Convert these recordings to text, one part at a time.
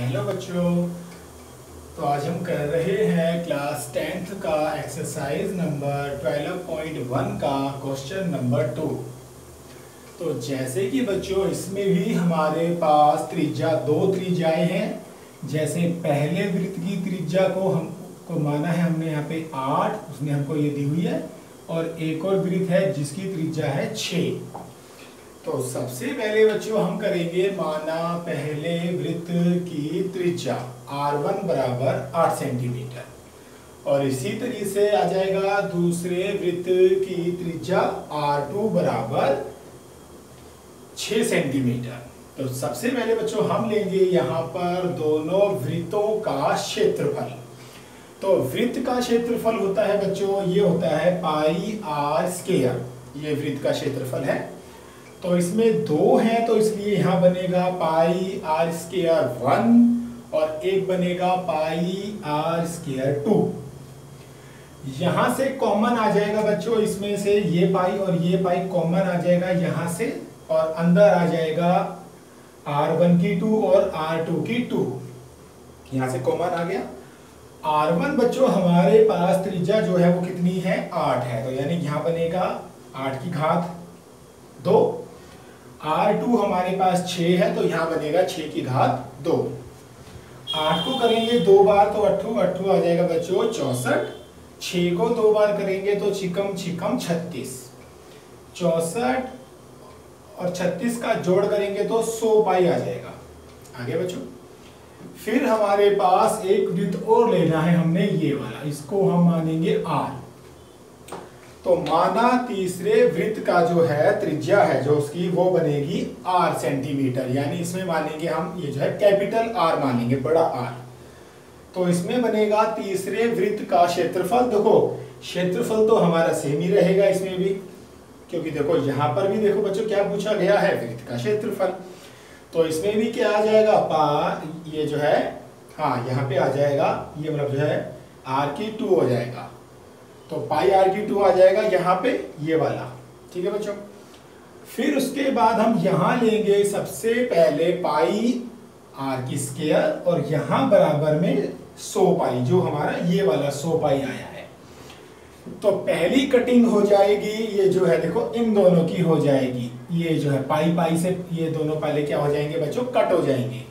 Hello बच्चों तो आज हम कर रहे हैं क्लास टेंथ का exercise number twelve point one का क्वेश्चन नंबर टू तो जैसे कि बच्चों, इसमें भी हमारे पास त्रिज्या दो त्रिज्याएँ हैं। जैसे पहले वृत्त की त्रिज्या को हम, को माना है हमने यहाँ पे आठ, उसने हमको ये दी हुई है। और एक और वृत्त है जिसकी त्रिज्या है छ तो सबसे पहले बच्चों, हम करेंगे माना पहले वृत्त की त्रिज्या r1 बराबर 8 सेंटीमीटर और इसी तरीके से आ जाएगा दूसरे वृत्त की त्रिज्या r2 बराबर 6 सेंटीमीटर तो सबसे पहले बच्चों, हम लेंगे यहाँ पर दोनों वृत्तों का क्षेत्रफल। तो वृत्त का क्षेत्रफल होता है बच्चों, ये होता है पाई आर स्केयर ये वृत्त का क्षेत्रफल है तो इसमें दो हैं तो इसलिए यहाँ बनेगा पाई आर स्केयर वन और एक बनेगा पाई आर स्केयर टू यहाँ से कॉमन आ जाएगा बच्चों, इसमें से ये पाई और ये पाई कॉमन आ जाएगा यहाँ से और अंदर आ जाएगा आर वन की टू और आर टू की टू यहाँ से कॉमन आ गया। आर वन बच्चों, हमारे पास त्रिज्या जो है वो कितनी है? आठ है। तो यानी यहाँ बनेगा आठ की घात दो। आर टू हमारे पास छ है तो यहाँ बनेगा छ की घात दो। आठ को करेंगे दो बार तो अट्ठू अट्ठू आ जाएगा बच्चों चौसठ। छ को दो बार करेंगे तो छिकम छिकम छत्तीस। चौसठ और छत्तीस का जोड़ करेंगे तो सो पाई आ जाएगा। आगे बच्चों। फिर हमारे पास एक वृत्त और लेना है हमने ये वाला, इसको हम मानेंगे आर। तो माना तीसरे वृत्त का जो है, त्रिज्या है, जो उसकी वो बनेगी आर सेंटीमीटर यानी इसमें मानेंगे हम ये जो है कैपिटल आर मानेंगे, बड़ा आर तो इसमें बनेगा तीसरे वृत्त का क्षेत्रफल। देखो, क्षेत्रफल तो हमारा सेम ही रहेगा इसमें भी, क्योंकि देखो, यहाँ पर भी देखो बच्चों क्या पूछा गया है, वृत्त का क्षेत्रफल। तो इसमें भी क्या आ जाएगा, पा, ये जो है हाँ यहाँ पे आ जाएगा, ये मतलब जो है आर की टू हो जाएगा। तो पाई आर की टू आ जाएगा यहाँ पे ये वाला। ठीक है बच्चों? फिर उसके बाद हम यहाँ लेंगे सबसे पहले पाई आर की स्केयर और यहाँ बराबर में सो पाई जो हमारा ये वाला सो पाई आया है। तो पहली कटिंग हो जाएगी, ये जो है देखो, इन दोनों की हो जाएगी। ये जो है पाई पाई से ये दोनों पहले क्या हो जाएँगे बच्चों? कट हो जाएँगे।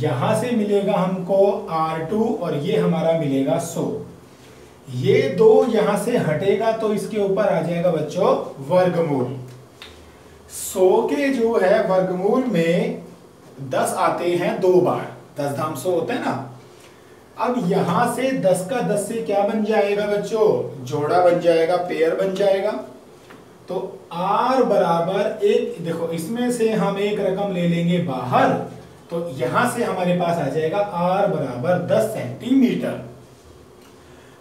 यहाँ से मिलेगा हमको आर टू और ये हमारा मिलेगा सो। ये दो यहाँ से हटेगा तो इसके ऊपर आ जाएगा बच्चों वर्गमूल। सो के जो है वर्गमूल में दस आते हैं दो बार। दस धाम सो होते हैं ना। अब यहाँ से दस का दस से क्या बन जाएगा बच्चों? जोड़ा बन जाएगा पेयर बन जाएगा। तो आर बराबर एक, देखो, इसमें से हम एक रकम ले लेंगे बाहर तो यहाँ से हमारे पास आ जाएगा आर बराबर 10 सेंटीमीटर।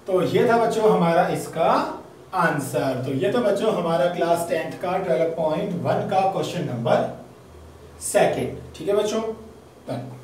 तो ये था बच्चों हमारा इसका आंसर। तो ये था बच्चों हमारा क्लास टेंथ का ट्वेल्व पॉइंट वन का क्वेश्चन नंबर सेकेंड ठीक है बच्चों? धन्यवाद